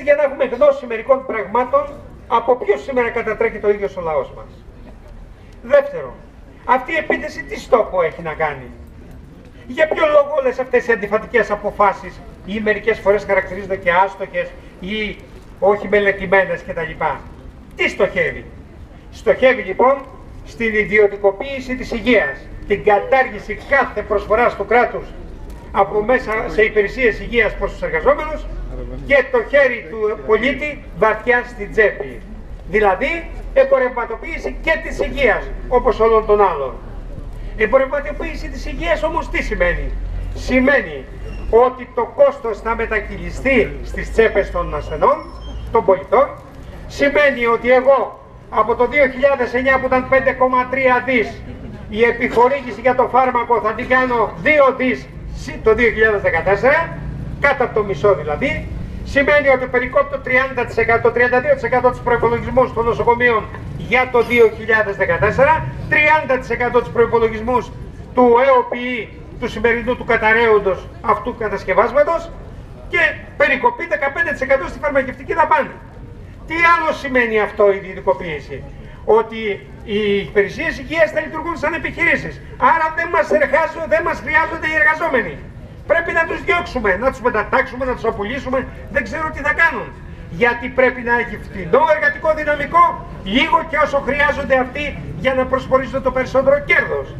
έτσι για να έχουμε γνώση μερικών πραγμάτων από ποιο σήμερα κατατρέχει το ίδιο ο λαός μας. Δεύτερον, αυτή η επίθεση τι στόχο έχει να κάνει; Για ποιο λόγο όλες αυτές οι αντιφατικές αποφάσεις ή μερικές φορές χαρακτηρίζονται και άστοχες ή όχι μελετημένες κτλ. Τι στοχεύει; Στοχεύει λοιπόν στην ιδιωτικοποίηση της υγείας, την κατάργηση κάθε προσφοράς του κράτους από μέσα σε υπηρεσίες υγείας προς τους εργαζόμενους και το χέρι του πολίτη βαθιά στην τσέπη. Δηλαδή εμπορευματοποίηση και της υγείας όπως όλων των άλλων. Εμπορευματοποίηση της υγείας όμως τι σημαίνει; Σημαίνει ότι το κόστος θα μετακυλιστεί στις τσέπες των ασθενών, των πολιτών. Σημαίνει ότι εγώ από το 2009 που ήταν 5,3 δις η επιχορήγηση για το φάρμακο θα την κάνω 2 δις το 2014, κάτω από το μισό δηλαδή, σημαίνει ότι περικόπτω 30%, 32% τους προπολογισμού των νοσοκομείων για το 2014, 30% τους προπολογισμού του ΕΟΠΗ του σημερινού του καταραίοντος αυτού κατασκευάσματος και περικοπή 15% στη φαρμακευτική δαπάνη. Τι άλλο σημαίνει αυτό η ιδιωτικοποίηση. Ότι οι υπηρεσίες υγείας θα λειτουργούν σαν επιχειρήσεις. Άρα δεν μας δεν μας χρειάζονται οι εργαζόμενοι. Πρέπει να τους διώξουμε, να τους μετατάξουμε, να τους απολύσουμε. Δεν ξέρω τι θα κάνουν. Γιατί πρέπει να έχει φτηνό εργατικό δυναμικό, λίγο και όσο χρειάζονται αυτοί για να προσφορήσουν το περισσότερο κέρδος.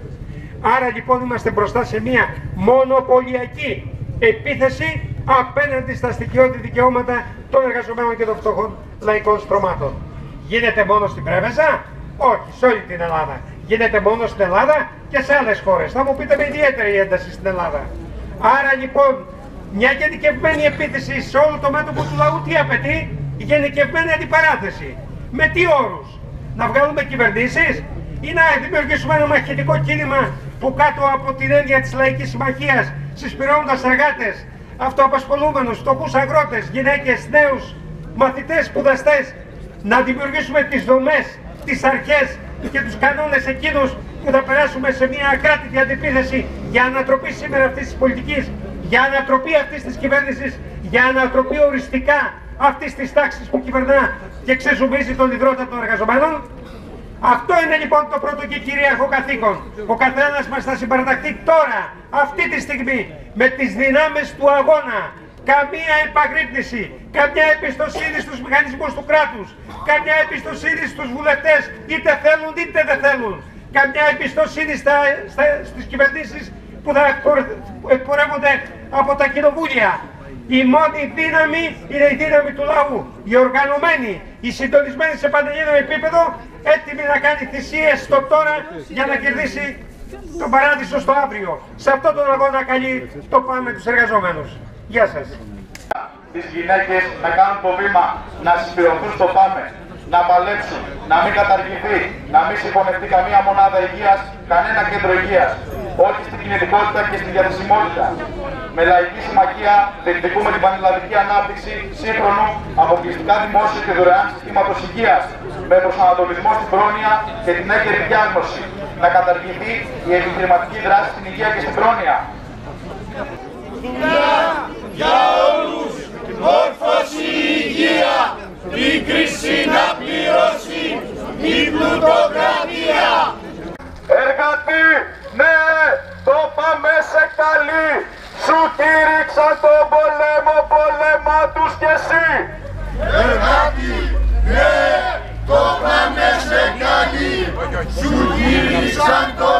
Άρα λοιπόν είμαστε μπροστά σε μια μονοπωλιακή επίθεση απέναντι στα στοιχειώδη δικαιώματα των εργαζομένων και των φτωχών λαϊκών στρωμάτων. Γίνεται μόνο στην Πρέβεζα, όχι, σε όλη την Ελλάδα. Γίνεται μόνο στην Ελλάδα και σε άλλες χώρες. Θα μου πείτε με ιδιαίτερη ένταση στην Ελλάδα. Άρα λοιπόν, μια γενικευμένη επίθεση σε όλο το μέτωπο του λαού τι απαιτεί, γενικευμένη αντιπαράθεση. Με τι όρους, να βγάλουμε κυβερνήσεις ή να δημιουργήσουμε ένα μαχητικό κίνημα που κάτω από την έννοια της λαϊκής συμμαχίας, συσπηρώνοντας εργάτες, αυτοαπασχολούμενους, φτωχούς αγρότες, γυναίκες, νέους, μαθητές, σπουδαστές, να δημιουργήσουμε τις δομές, τις αρχές και τους κανόνες εκείνους που θα περάσουμε σε μια ακράτητη αντιπίθεση για ανατροπή σήμερα αυτής της πολιτικής, για ανατροπή αυτής της κυβέρνησης, για ανατροπή οριστικά αυτής της τάξης που κυβερνά και ξεζουμίζει τον ιδρώτα των εργαζομένων. Αυτό είναι λοιπόν το πρώτο και κυρίαρχο καθήκον. Ο καθένας μας θα συμπαραταχθεί τώρα, αυτή τη στιγμή, με τις δυνάμεις του αγώνα, καμία επαγρύπνηση, καμιά εμπιστοσύνη στους μηχανισμούς του κράτους, καμιά εμπιστοσύνη στους βουλευτές, είτε θέλουν είτε δεν θέλουν, καμιά εμπιστοσύνη στα, στα, στις κυβερνήσεις που θα εκπορεύονται από τα κοινοβούλια. Η μόνη δύναμη είναι η δύναμη του λαού, η οργανωμένη, η συντονισμένη σε παντελήνιο επίπεδο, έτοιμη να κάνει θυσίες στο τώρα για να κερδίσει τον παράδεισο στο αύριο. Σε αυτόν τον αγώνα καλεί το πάμε τους εργαζόμενους. Γεια σας. Τις γυναίκες να κάνουν το βήμα, να συσπηρωθούν στο πάμε, να παλέψουν, να μην καταργηθεί, να μην συγχωνευτεί καμία μονάδα υγείας, κανένα κέντρο υγείας. Όχι στην κινητικότητα και στην διαθεσιμότητα. Με λαϊκή συμμαχία διεκδικούμε την πανελλαδική ανάπτυξη σύγχρονου, αποκλειστικά δημόσιου και δωρεάν συστήματος υγείας, με προσανατολισμό στην πρόνοια και την έγκαιρη διάγνωση. Να καταργηθεί η επιχειρηματική δράση στην υγεία και στην πρόνοια. Δουλειά για όλους, μόρφωση υγεία, κρίση να πληρώσει η πλουτοκρατία. Εργατή, ναι, το πάμε σε καλή. Σου κήρυξαν τον πολέμο, πολέμα τους κι εσύ. Εργάτη, ναι, το πάμε σε καλή. Σου κήρυξαν το